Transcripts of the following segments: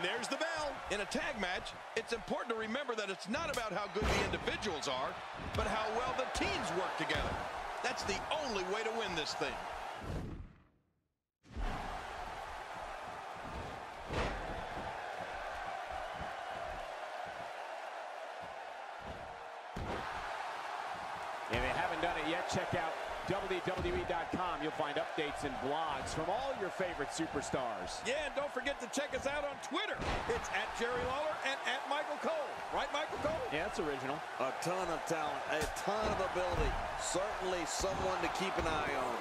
And there's the bell. In a tag match, it's important to remember that it's not about how good the individuals are, but how well the teams work together. That's the only way to win this thing. If they haven't done it yet, check out WWE.com. You'll find updates and blogs from all your favorite superstars. Yeah, and don't forget to check us out on Twitter. It's at Jerry Lawler and at Michael Cole. Right, Michael Cole? Yeah, it's original. A ton of talent, a ton of ability. Certainly someone to keep an eye on.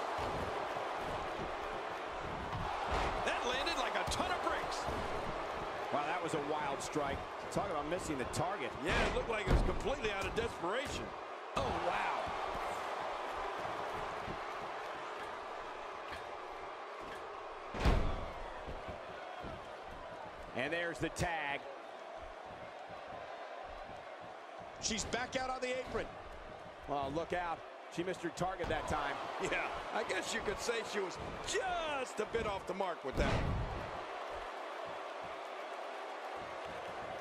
That landed like a ton of bricks. Wow, that was a wild strike. Talk about missing the target. Yeah, it looked like it was completely out of desperation. Oh, wow. And there's the tag. She's back out on the apron. Well, look out. She missed her target that time. Yeah, I guess you could say she was just a bit off the mark with that one.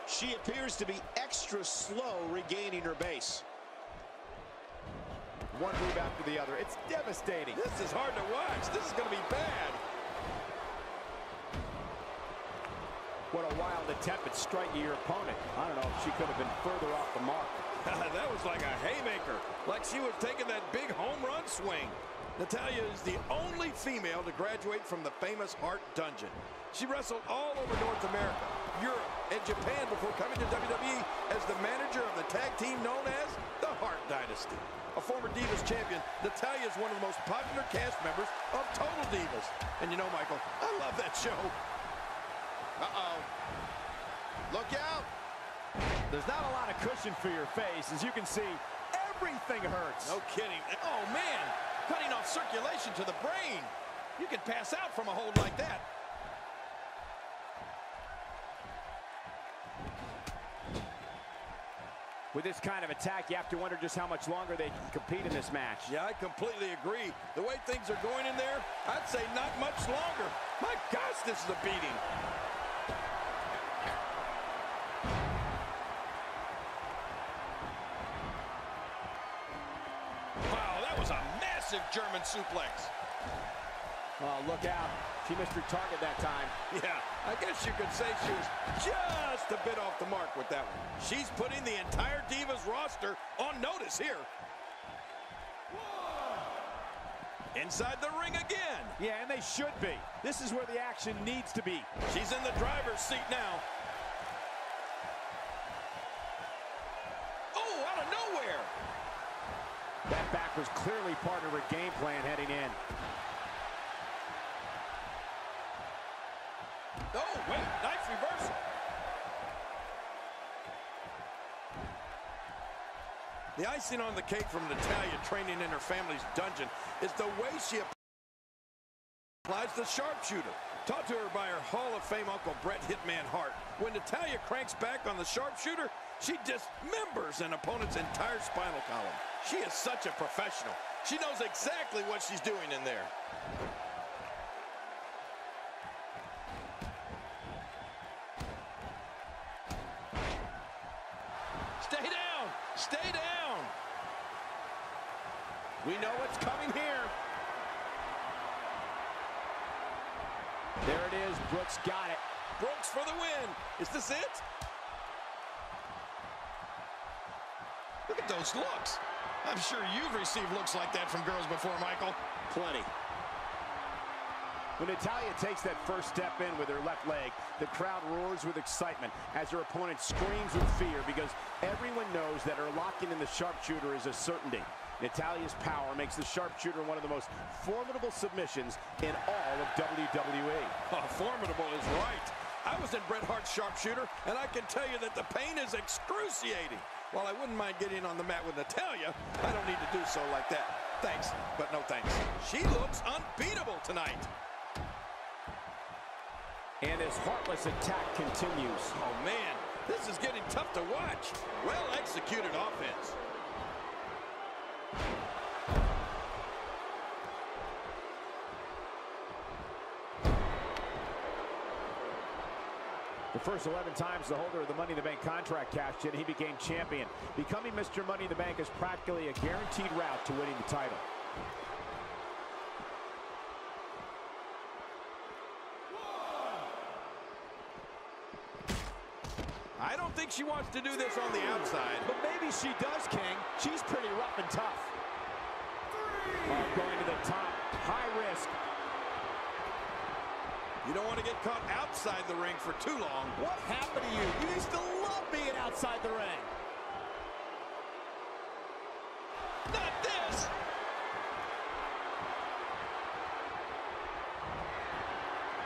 She appears to be extra slow regaining her base. One move after the other. It's devastating. This is hard to watch. This is going to be bad. What a wild attempt at striking your opponent. I don't know if she could have been further off the mark. that was like a haymaker, like she was taking that big home run swing. Natalya is the only female to graduate from the famous Hart Dungeon. She wrestled all over North America, Europe, and Japan before coming to WWE as the manager of the tag team known as the Hart Dynasty. A former Divas champion, Natalya is one of the most popular cast members of Total Divas. And you know, Michael, I love that show. Uh-oh. Look out. There's not a lot of cushion for your face. As you can see, everything hurts. No kidding. Oh, man. Cutting off circulation to the brain. You could pass out from a hold like that. With this kind of attack, you have to wonder just how much longer they can compete in this match. Yeah, I completely agree. The way things are going in there, I'd say not much longer. My gosh, this is a beating. German suplex. Oh, look out. She missed her target that time. Yeah, I guess you could say she was just a bit off the mark with that one. She's putting the entire Divas roster on notice here. Inside the ring again. Yeah, and they should be. This is where the action needs to be. She's in the driver's seat now. Oh, out of nowhere. That was clearly part of her game plan heading in. Oh, wait, nice reversal. The icing on the cake from Natalya training in her family's dungeon is the way she applies the sharpshooter. Taught to her by her Hall of Fame uncle, Bret Hitman Hart. When Natalya cranks back on the sharpshooter, she dismembers an opponent's entire spinal column. She is such a professional. She knows exactly what she's doing in there. Stay down! Stay down! We know what's coming here. There it is. Brooke's got it. Brooke's for the win. Is this it? Those looks. I'm sure you've received looks like that from girls before, Michael. Plenty. When Natalya takes that first step in with her left leg, the crowd roars with excitement as her opponent screams with fear because everyone knows that her locking in the sharpshooter is a certainty. Natalya's power makes the sharpshooter one of the most formidable submissions in all of WWE. Oh, formidable is right. I was in Bret Hart's sharpshooter, and I can tell you that the pain is excruciating. While I wouldn't mind getting on the mat with Natalya, I don't need to do so like that. Thanks, but no thanks. She looks unbeatable tonight. And his heartless attack continues. Oh, man, this is getting tough to watch. Well executed offense. First 11 times the holder of the Money in the Bank contract cashed in, he became champion. Becoming Mr. Money in the Bank is practically a guaranteed route to winning the title. I don't think she wants to do this on the outside. But maybe she does, King. She's pretty rough and tough. Oh, going to the top. High risk. You don't want to get caught outside the ring for too long. What happened to you? You used to love being outside the ring. Not this!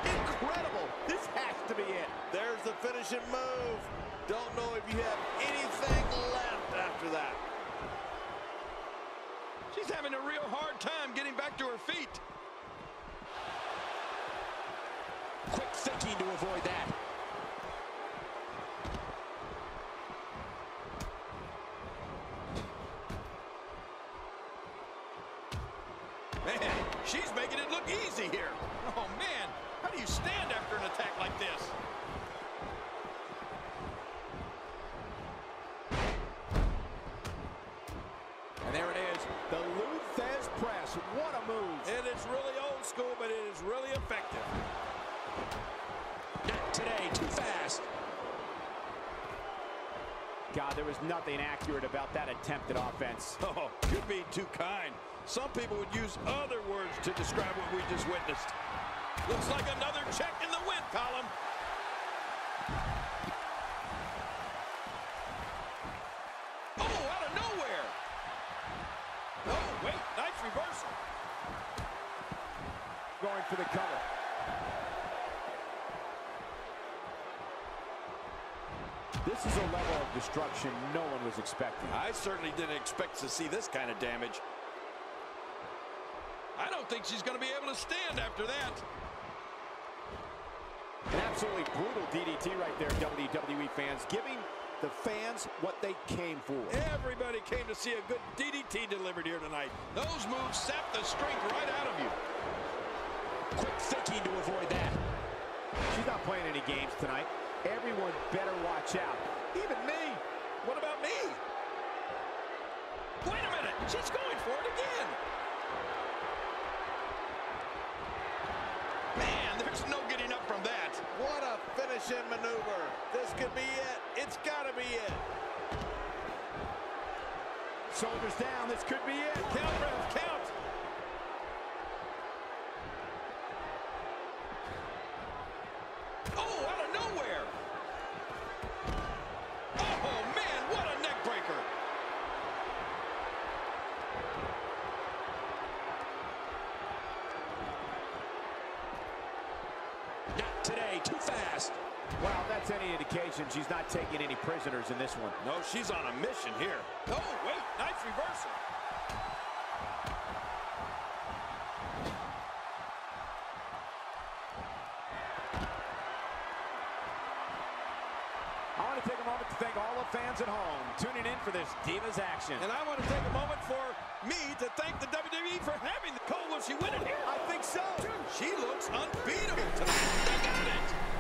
Incredible. This has to be it. There's the finishing move. Don't know if you have anything left after that. She's having a real hard time getting back to her feet. Thinking to avoid that. Today, too fast. God, there was nothing accurate about that attempted offense. Oh, you're being too kind. Some people would use other words to describe what we just witnessed. Looks like another check in the win column. Oh, out of nowhere. Oh, wait, nice reversal. Going for the cover. This is a level of destruction no one was expecting. I certainly didn't expect to see this kind of damage. I don't think she's going to be able to stand after that. An absolutely brutal DDT right there, WWE fans, giving the fans what they came for. Everybody came to see a good DDT delivered here tonight. Those moves sap the strength right out of you. Quick thinking to avoid that. She's not playing any games tonight. Everyone better watch out. Even me. What about me? Wait a minute. She's going for it again. Man, there's no getting up from that. What a finishing maneuver. This could be it. It's got to be it. Shoulders down. This could be it. Count, count. Oh, out of nowhere. Oh, man, what a neck breaker. Not today, too fast. Well, that's any indication she's not taking any prisoners in this one. No, she's on a mission here. Oh, wait, nice reversal. I want to take a moment to thank all the fans at home tuning in for this Divas action. And I want to take a moment for me to thank the WWE for having the Cole. Will she win it here? I think so. She looks unbeatable tonight. They got it.